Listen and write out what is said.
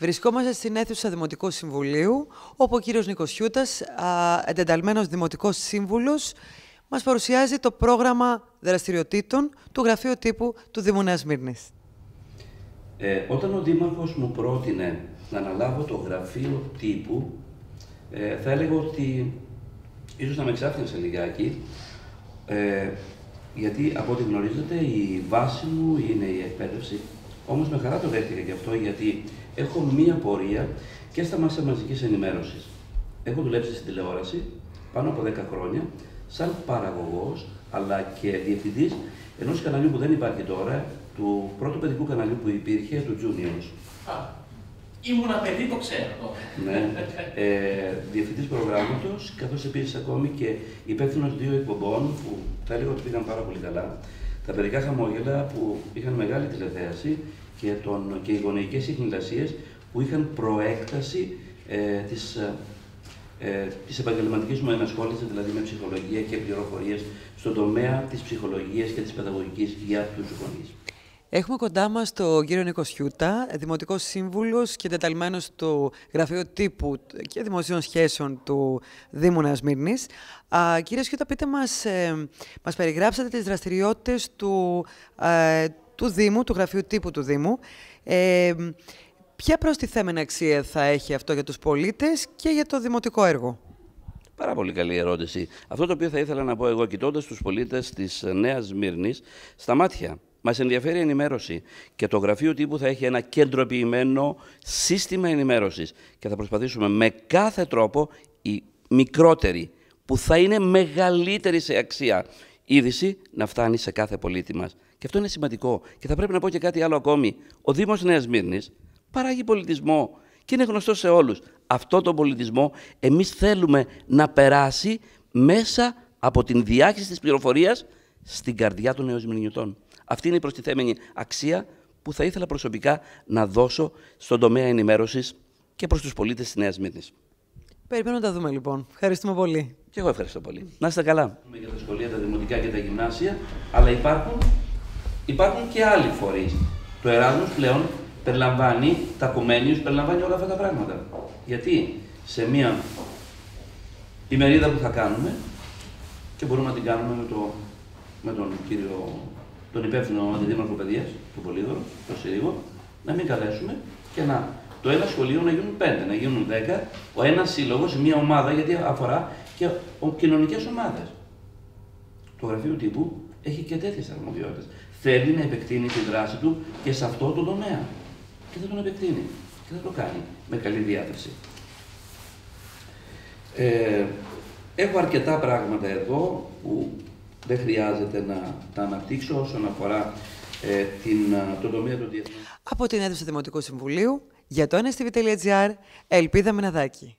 Βρισκόμαστε στην αίθουσα Δημοτικού Συμβουλίου, όπου ο κύριος Νίκος Χιούτας, εντεταλμένος Δημοτικός Σύμβουλος, μας παρουσιάζει το πρόγραμμα δραστηριοτήτων του Γραφείου Τύπου του Δήμου Νέας Μύρνης. Ε, όταν ο Δήμαρχος μου πρότεινε να αναλάβω το Γραφείο Τύπου, ε, θα έλεγα ότι ίσως να με εξάφτιασε λιγάκι, ε, γιατί από ό,τι γνωρίζετε η βάση μου είναι η εκπαίδευση Όμως με χαρά το δέχτηκα και αυτό γιατί έχω μία πορεία και στα μέσα μαζικής ενημέρωσης. Έχω δουλέψει στην τηλεόραση πάνω από 10 χρόνια σαν παραγωγός αλλά και διευθυντής ενός καναλιού που δεν υπάρχει τώρα, του πρώτου παιδικού καναλιού που υπήρχε, του Juniors. Α, ήμουν παιδί, το ξέρω. ναι, ε, διευθυντής προγράμματος, καθώς επίσης ακόμη και υπεύθυνος δύο εκπομπών που θα έλεγα ότι πήγαν πάρα πολύ καλά τα παιδικά χαμόγελα που είχαν μεγάλη τηλεθέαση και, τον, και οι γονεϊκές συχνηλασίες που είχαν προέκταση ε, της, ε, ε, της επαγγελματικής μου ενασχόλησης, δηλαδή με ψυχολογία και πληροφορίες στον τομέα της ψυχολογίας και της παιδαγωγικής για τους γονείς. Έχουμε κοντά μας τον κύριο Νίκος Σιούτα, Δημοτικός Σύμβουλος και τεταλμένο του Γραφείου Τύπου και Δημοσίων Σχέσεων του Δήμου Νέα Μύρνη. Κύριε Σιούτα, πείτε μας, ε, μας περιγράψατε τις δραστηριότητες του, ε, του Δήμου, του Γραφείου Τύπου του Δήμου. Ε, ποια προστιθέμενη αξία θα έχει αυτό για τους πολίτες και για το δημοτικό έργο; Πάρα πολύ καλή ερώτηση. Αυτό το οποίο θα ήθελα να πω εγώ, κοιτώντας τους πολίτες της Νέας Μύρνης στα μάτια. Μας ενδιαφέρει η ενημέρωση και το γραφείο τύπου θα έχει ένα κεντροποιημένο σύστημα ενημέρωσης και θα προσπαθήσουμε με κάθε τρόπο η μικρότερη, που θα είναι μεγαλύτερη σε αξία είδηση, να φτάνει σε κάθε πολίτη μας. Και αυτό είναι σημαντικό. Και θα πρέπει να πω και κάτι άλλο ακόμη. Ο Δήμος Νέας Μύρνης παράγει πολιτισμό και είναι γνωστό σε όλους. Αυτό το πολιτισμό εμείς θέλουμε να περάσει μέσα από την διάχυση της πληροφορίας στην καρδιά των νεοσμηνιωτών. Αυτή είναι η προστιθέμενη αξία που θα ήθελα προσωπικά να δώσω στον τομέα ενημέρωσης και προς τους πολίτες της Νέας Μύρνης. Περιμένουμε να τα δούμε λοιπόν. Ευχαριστούμε πολύ. Και εγώ ευχαριστώ πολύ. Να είστε καλά. Για τα σχολεία, τα δημοτικά και τα γυμνάσια, αλλά υπάρχουν, υπάρχουν και άλλοι φορείς. Το Εράσμος πλέον περιλαμβάνει τα κομμένιους, περιλαμβάνει όλα αυτά τα πράγματα. Γιατί σε μια ημερίδα που θα κάνουμε και μπορούμε να την κάνουμε με, το, με τον κύριο τον υπεύθυνο αντιδήμαρχο παιδείας, τον Πολύδωρο, τον Συρίγο, να μην καλέσουμε και να το ένα σχολείο να γίνουν πέντε, να γίνουν δέκα, ο ένας σύλλογος, μια ομάδα, γιατί αφορά και κοινωνικές ομάδες. Το γραφείο τύπου έχει και τέτοιες αρμοδιότητες. Θέλει να επεκτείνει τη δράση του και σε αυτό το τομέα. Και θα τον επεκτείνει. Και θα το κάνει με καλή διάθεση. Ε, έχω αρκετά πράγματα εδώ που δεν χρειάζεται να τα αναπτύξω όσον αφορά ε, την, το τομέα του διεθνού. Από την αίθουσα Δημοτικού Συμβουλίου, για το nstv.gr, Ελπίδα Μεναδάκη.